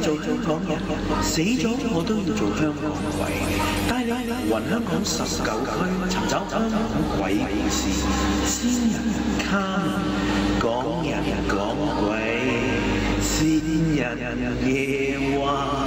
做香港人，死咗我都要做香港鬼，你揾香港十九狗，寻找香港鬼故事，先人卡讲人讲鬼，先人夜话。